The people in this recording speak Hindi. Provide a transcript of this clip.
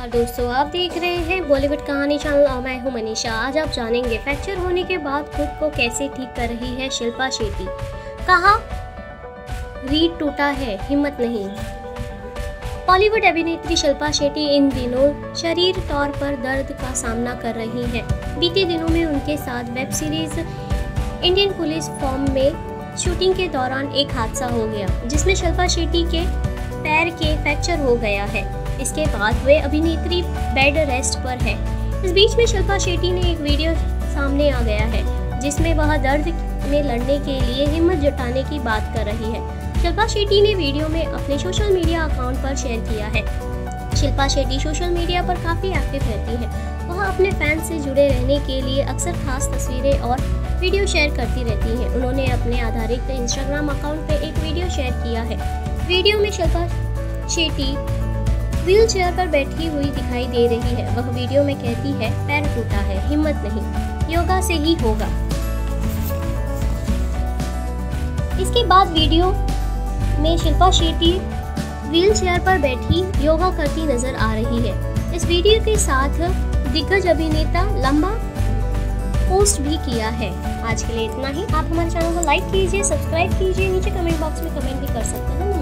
और दोस्तों, आप देख रहे हैं बॉलीवुड कहानी चैनल। और मैं हूँ मनीषा। आज आप जानेंगे फ्रैक्चर होने के बाद खुद को कैसे ठीक कर रही है शिल्पा शेट्टी। कहा रीड टूटा है, हिम्मत नहीं। बॉलीवुड अभिनेत्री शिल्पा शेट्टी इन दिनों शरीर तौर पर दर्द का सामना कर रही हैं। बीते दिनों में उनके साथ web series Indian police form में शूटिंग के दौरान एक हादसा हो गया, जिसमें शिल्पा शेट्टी के पैर के फ्रैक्चर हो गया है। इसके बाद वे अभिनेत्री बेड रेस्ट पर है। इस बीच में शिल्पा शेट्टी ने एक वीडियो सामने आ गया है, जिसमें वह दर्द में लड़ने के लिए हिम्मत जुटाने की बात कर रही है। शिल्पा शेट्टी ने वीडियो में अपने सोशल मीडिया अकाउंट पर शेयर किया है। शिल्पा शेट्टी सोशल मीडिया पर काफ़ी एक्टिव रहती है। वह अपने फैंस से जुड़े रहने के लिए अक्सर खास तस्वीरें और वीडियो शेयर करती रहती हैं। उन्होंने अपने आधारित इंस्टाग्राम अकाउंट पर एक वीडियो शेयर किया है। वीडियो में शिल्पा शेट्टी व्हील चेयर पर बैठी हुई दिखाई दे रही है। वह वीडियो में कहती है, पैर टूटा है, हिम्मत नहीं, योगा से ही होगा। इसके बाद वीडियो में शिल्पा शेट्टी व्हील चेयर पर बैठी योगा करती नज़र आ रही है। इस वीडियो के साथ दिग्गज अभिनेता लंबा पोस्ट भी किया है। आज के लिए इतना ही। आप हमारे चैनल को लाइक कीजिए, सब्सक्राइब कीजिए। नीचे कमेंट बॉक्स में कमेंट भी कर सकते हैं।